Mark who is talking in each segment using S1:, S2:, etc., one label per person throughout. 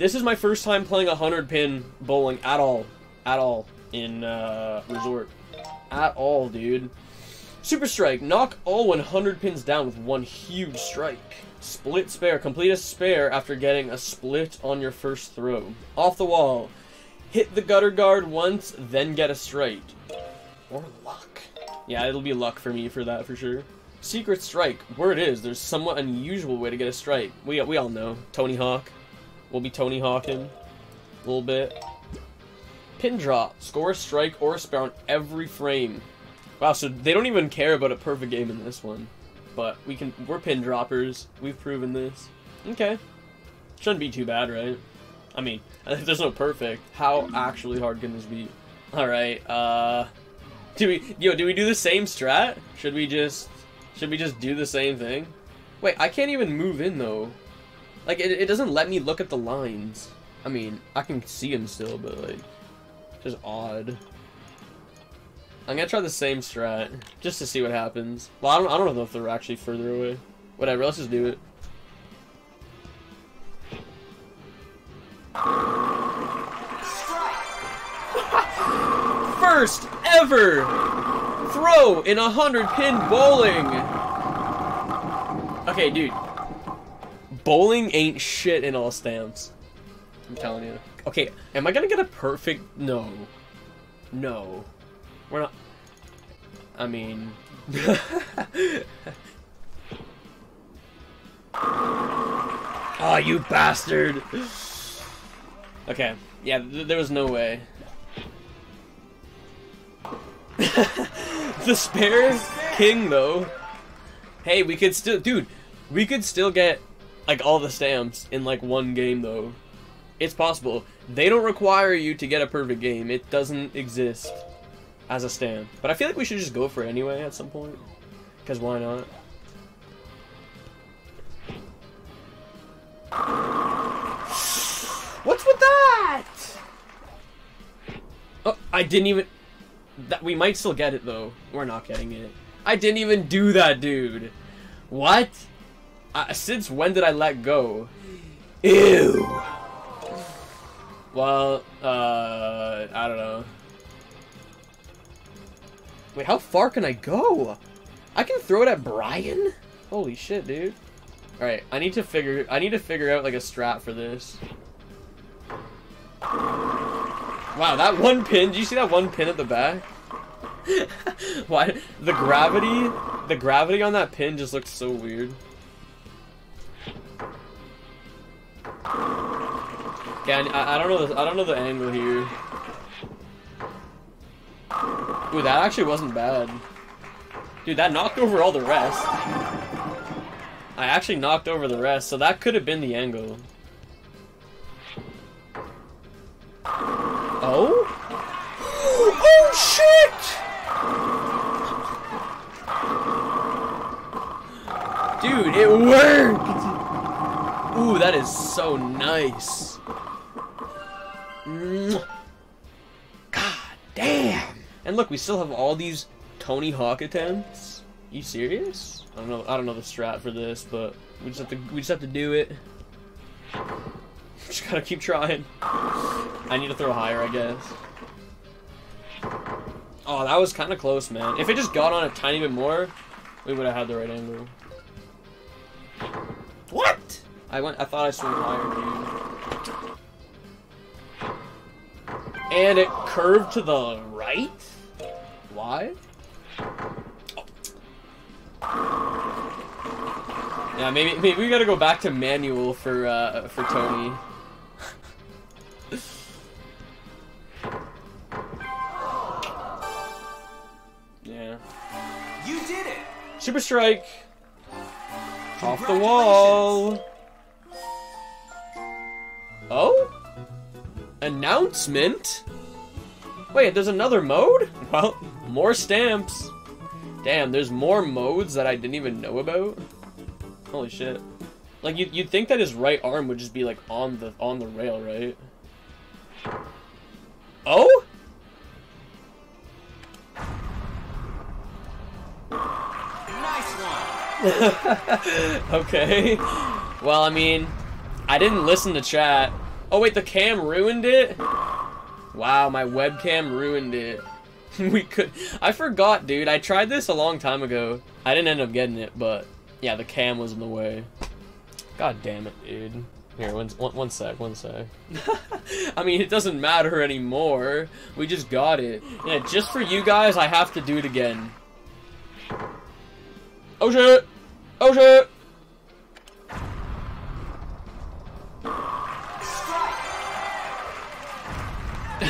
S1: This is my first time playing a 100 pin bowling at all. At all. In, uh, Resort. At all, dude. Super Strike. Knock all 100 pins down with one huge strike. Split spare. Complete a spare after getting a split on your first throw. Off the wall. Hit the gutter guard once, then get a straight. Or luck. Yeah, it'll be luck for me for that, for sure. Secret Strike. Where it is, there's somewhat unusual way to get a strike. We, we all know. Tony Hawk. We'll be Tony Hawking. A little bit. Pin drop. Score a strike or a spare on every frame. Wow, so they don't even care about a perfect game in this one. But we can we're pin droppers. We've proven this. Okay. Shouldn't be too bad, right? I mean, if there's no perfect. How actually hard can this be? Alright, uh do we yo, do we do the same strat? Should we just should we just do the same thing? Wait, I can't even move in though. Like it, it doesn't let me look at the lines. I mean, I can see them still, but like just odd. I'm gonna try the same strat, just to see what happens. Well, I don't, I don't know if they're actually further away. Whatever, let's just do it. First ever throw in a hundred pin bowling. Okay, dude. Bowling ain't shit in all stamps. I'm telling you. Okay, am I gonna get a perfect? No. No. We're not. I mean. Ah, oh, you bastard! Okay, yeah, th there was no way. the spare king, though. Hey, we could still, dude, we could still get like all the stamps in like one game, though. It's possible. They don't require you to get a perfect game. It doesn't exist as a stamp. But I feel like we should just go for it anyway at some point. Because why not? What's with that? Oh, I didn't even... That We might still get it, though. We're not getting it. I didn't even do that, dude. What? Uh, since when did I let go? Ew. Well, uh, I don't know. Wait, how far can I go? I can throw it at Brian? Holy shit, dude. Alright, I need to figure I need to figure out like a strat for this. Wow, that one pin, do you see that one pin at the back? Why the gravity the gravity on that pin just looks so weird. Yeah, I, I don't know I don't know the angle here. Ooh, that actually wasn't bad. Dude, that knocked over all the rest. I actually knocked over the rest, so that could have been the angle. Oh? Oh, shit! Dude, it worked! Ooh, that is so nice. God damn! And look, we still have all these Tony Hawk attempts. You serious? I don't know. I don't know the strat for this, but we just have to. We just have to do it. Just gotta keep trying. I need to throw higher, I guess. Oh, that was kind of close, man. If it just got on a tiny bit more, we would have had the right angle. What? I went. I thought I swung higher, dude. And it curved to the right. Why? Yeah, maybe maybe we gotta go back to manual for uh, for Tony. yeah.
S2: You did it.
S1: Super strike. Off the wall. Oh? Announcement? Wait, there's another mode? Well, more stamps. Damn, there's more modes that I didn't even know about. Holy shit. Like you you'd think that his right arm would just be like on the on the rail, right? Oh?
S2: Nice one.
S1: okay. Well, I mean, I didn't listen to chat. Oh wait, the cam ruined it? Wow, my webcam ruined it. we could... I forgot, dude. I tried this a long time ago. I didn't end up getting it, but... Yeah, the cam was in the way. God damn it, dude. Here, one, one, one sec, one sec. I mean, it doesn't matter anymore. We just got it. Yeah, just for you guys, I have to do it again. Oh shit! Oh shit!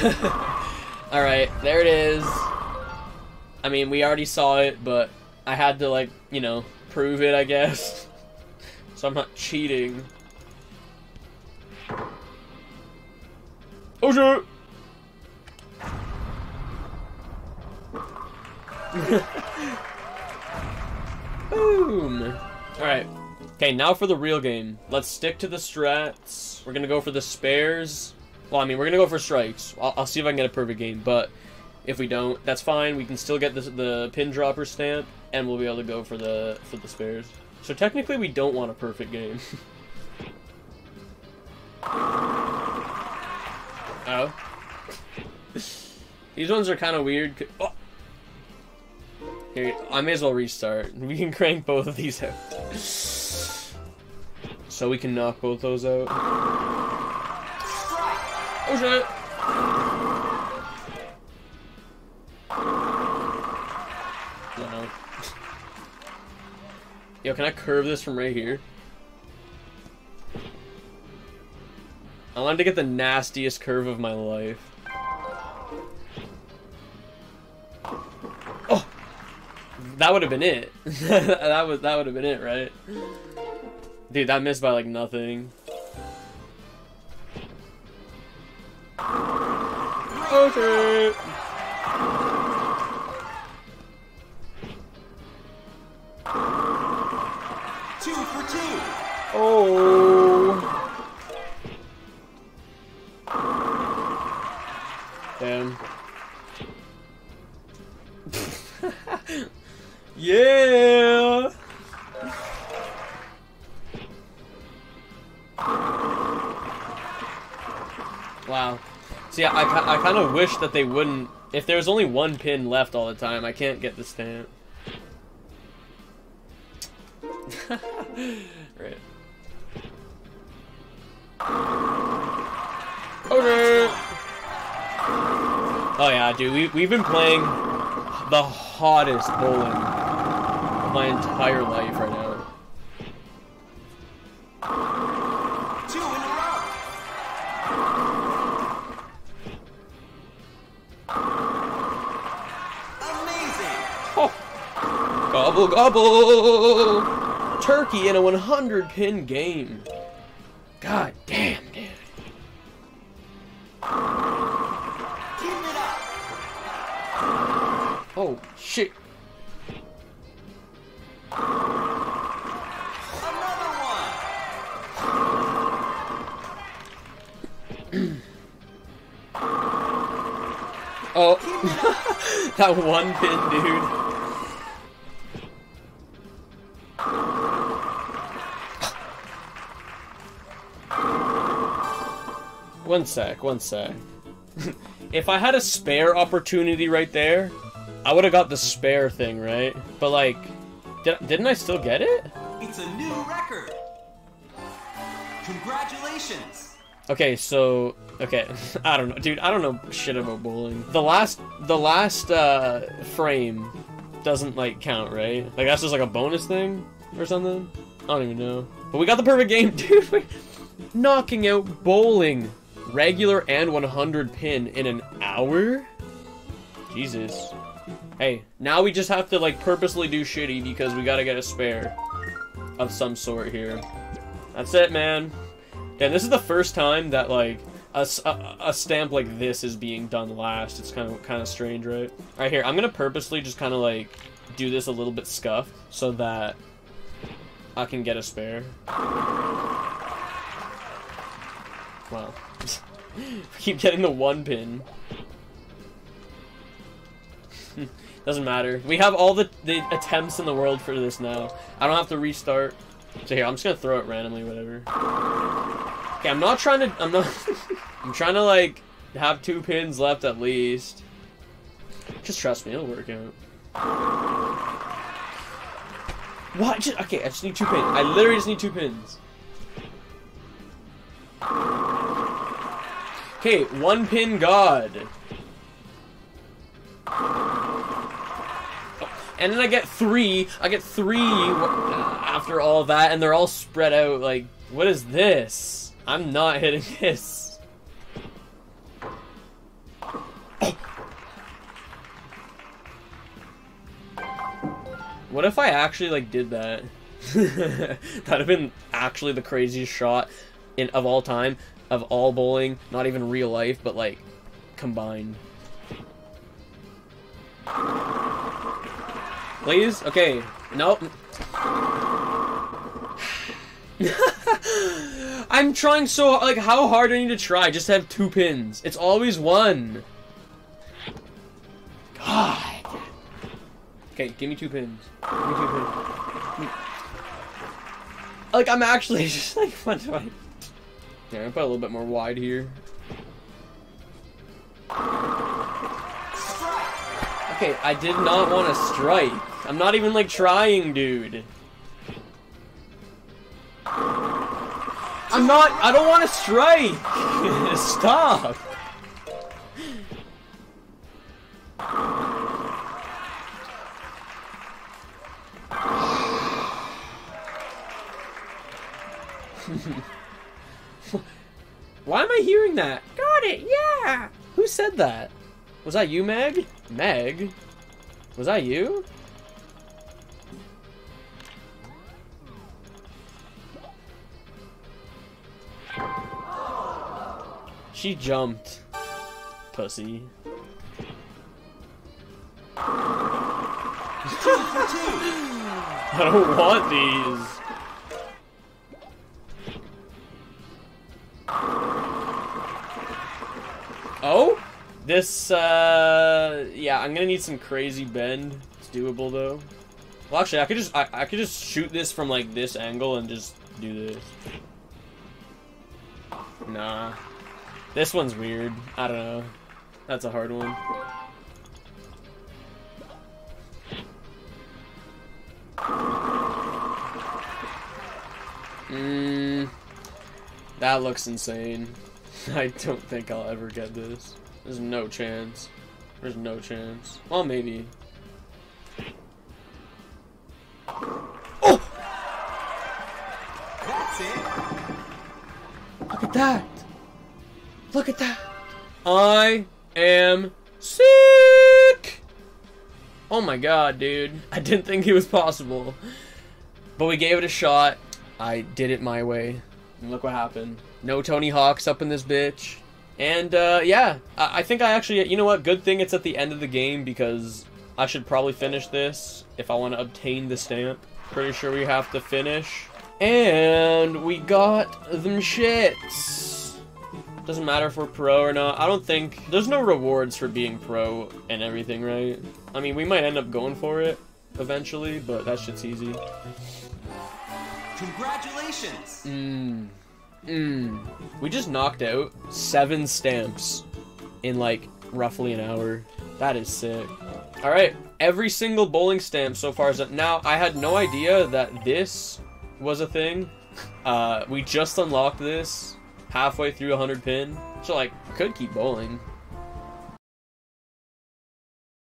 S1: Alright, there it is. I mean, we already saw it, but I had to, like, you know, prove it, I guess. So I'm not cheating. Oh shit! Boom! Alright. Okay, now for the real game. Let's stick to the strats. We're gonna go for the spares. Well, I mean, we're gonna go for strikes. I'll, I'll see if I can get a perfect game, but if we don't, that's fine. We can still get the, the pin dropper stamp, and we'll be able to go for the for the spares. So technically, we don't want a perfect game. oh. These ones are kind of weird. Oh. Here, I may as well restart. We can crank both of these out. So we can knock both those out. Oh. Yo, can I curve this from right here? I wanted to get the nastiest curve of my life. Oh! That would have been it. that was that would have been it, right? Dude, that missed by like nothing. Okay.
S2: Two for two.
S1: Oh. Damn. yeah. Wow. See, I, I, kind of wish that they wouldn't... If there's only one pin left all the time, I can't get the stamp. right. Okay. Oh yeah, dude, we, we've been playing the hottest bowling of my entire life right Gobble gobble! Turkey in a 100 pin game. God damn, dude.
S2: It.
S1: Oh, shit.
S2: Another one.
S1: Oh. that one pin, dude. One sec, one sec. if I had a spare opportunity right there, I would have got the spare thing, right? But like, did, didn't I still get it?
S2: It's a new record. Congratulations.
S1: Okay, so okay, I don't know, dude. I don't know shit about bowling. The last, the last uh, frame doesn't like count, right? Like that's just like a bonus thing or something. I don't even know. But we got the perfect game, dude. Knocking out bowling, regular and 100 pin in an hour. Jesus. Hey, now we just have to like purposely do shitty because we gotta get a spare of some sort here. That's it, man. And this is the first time that like a a stamp like this is being done last. It's kind of kind of strange, right? Right, here I'm gonna purposely just kind of like do this a little bit scuffed so that I can get a spare. Wow, keep getting the one pin. Doesn't matter. We have all the, the attempts in the world for this now. I don't have to restart. So here, I'm just gonna throw it randomly, whatever. Okay, I'm not trying to. I'm not. I'm trying to like have two pins left at least. Just trust me, it'll work out. What? Just, okay, I just need two pins. I literally just need two pins. Okay, one pin god. And then I get three. I get three uh, after all that, and they're all spread out. Like, what is this? I'm not hitting this. What if I actually like did that? That'd have been actually the craziest shot in of all time of all bowling, not even real life, but like combined. Please? Okay. Nope. I'm trying so like how hard do I need to try? Just to have two pins. It's always one. God. Okay, give me two pins. Give me two pins. Hmm. Like I'm actually just like what do I? Yeah, I'm put a little bit more wide here. Okay, I did not want to strike. I'm not even like trying, dude. I'm not. I don't want to strike. Stop. Why am I hearing that? Got it, yeah! Who said that? Was that you, Meg? Meg? Was that you? She jumped. Pussy. I don't want these. This, uh, yeah, I'm gonna need some crazy bend. It's doable, though. Well, actually, I could just, I, I could just shoot this from, like, this angle and just do this. Nah. This one's weird. I don't know. That's a hard one. Mmm. That looks insane. I don't think I'll ever get this. There's no chance. There's no chance. Well, maybe. Oh!
S2: That's it.
S1: Look at that! Look at that! I am sick! Oh my god, dude. I didn't think it was possible. But we gave it a shot. I did it my way. And look what happened. No Tony Hawks up in this bitch. And, uh, yeah. I, I think I actually, you know what? Good thing it's at the end of the game because I should probably finish this if I want to obtain the stamp. Pretty sure we have to finish. And we got them shits. Doesn't matter if we're pro or not. I don't think... There's no rewards for being pro and everything, right? I mean, we might end up going for it eventually, but that shit's easy.
S2: Congratulations.
S1: Mmm. Mmm. We just knocked out seven stamps in like roughly an hour. That is sick. Alright, every single bowling stamp so far is up. Now, I had no idea that this was a thing. Uh, we just unlocked this halfway through 100 pin. So, like, could keep bowling.